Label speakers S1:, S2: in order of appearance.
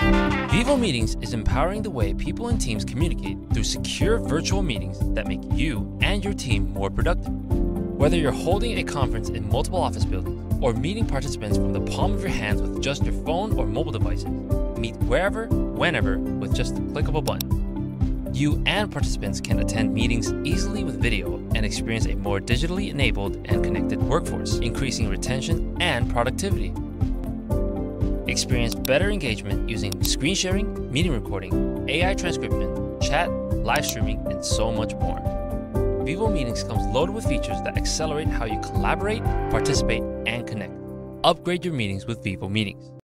S1: Vivo Meetings is empowering the way people and teams communicate through secure virtual meetings that make you and your team more productive. Whether you're holding a conference in multiple office buildings or meeting participants from the palm of your hands with just your phone or mobile devices, meet wherever, whenever with just a click of a button. You and participants can attend meetings easily with video and experience a more digitally enabled and connected workforce, increasing retention and productivity. Experience better engagement using screen sharing, meeting recording, AI transcription, chat, live streaming, and so much more. Vivo Meetings comes loaded with features that accelerate how you collaborate, participate, and connect. Upgrade your meetings with Vivo Meetings.